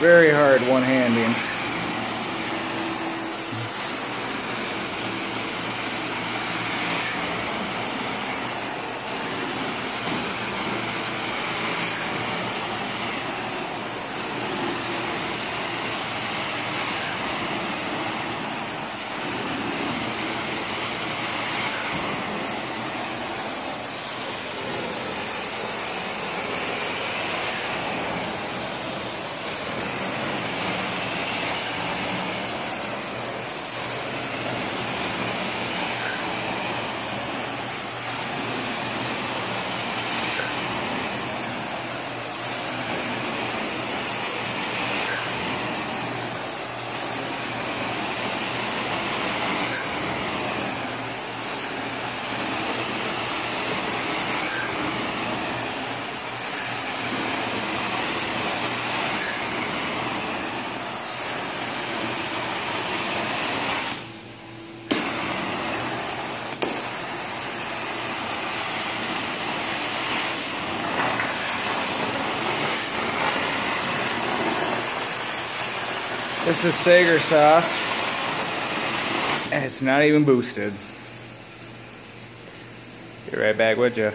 very hard one-handing. This is Sager sauce, and it's not even boosted. Be right back with you.